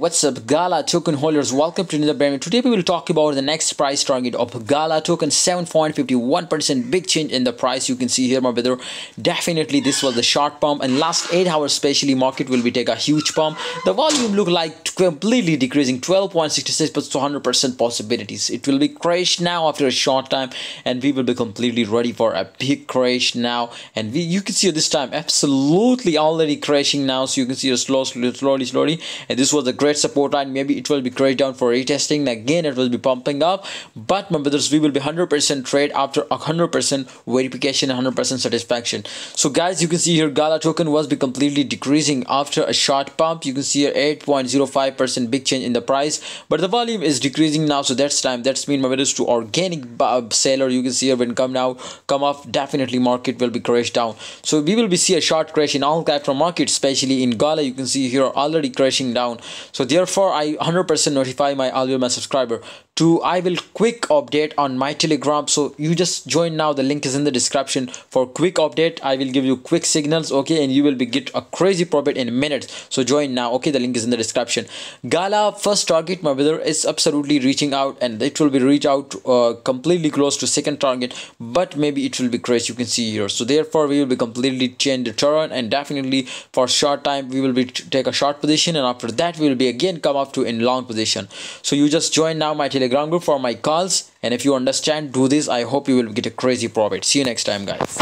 what's up Gala token holders? Welcome to another brand today we will talk about the next price target of Gala token. 7.51% big change in the price. You can see here my brother. Definitely this was the short pump. And last 8 hours especially market will be take a huge pump. The volume look like completely decreasing. 12.66 but 100% possibilities. It will be crashed now after a short time and we will be completely ready for a big crash now. And we you can see this time absolutely already crashing now. So you can see a slow slowly slowly slowly. And this was a great support line. Maybe it will be great down for retesting. Again it will be pumping up. But my brothers we will be 100% trade after 100% verification 100% satisfaction. So guys you can see here gala token was be completely decreasing after a short pump. You can see here 8.05% big change in the price. But the volume is decreasing now so that's time. That's mean my brothers to organic uh, seller you can see here when come now come off definitely market will be crashed down. So we will be see a short crash in all from market especially in gala. You can see here already crashing down. So therefore i 100% notify my my subscriber to i will quick update on my telegram. So you just join now. The link is in the description. For quick update i will give you quick signals okay? And you will be get a crazy profit in minutes. So join now okay? The link is in the description. Gala first target my brother is absolutely reaching out and it will be reach out uh, completely close to second target but maybe it will be crash you can see here. So therefore we will be completely change the turn and definitely for short time we will be take a short position and after that we will be again come up to in long position. So you just join now my telegram group for my calls. And if you understand do this. I hope you will get a crazy profit. See you next time guys